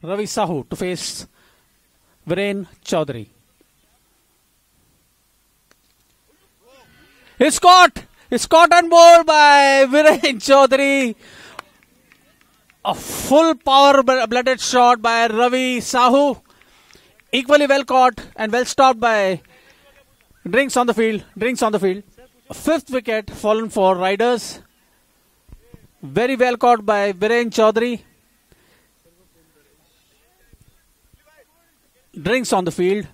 Ravi Sahu to face Viren Chaudhary. It's caught! It's caught and bowled by Viren Chaudhary. A full power blooded shot by Ravi Sahu. Equally well caught and well stopped by Drinks on the field. Drinks on the field. Fifth wicket fallen for Riders. Very well caught by Viren Chaudhary. Drinks on the field.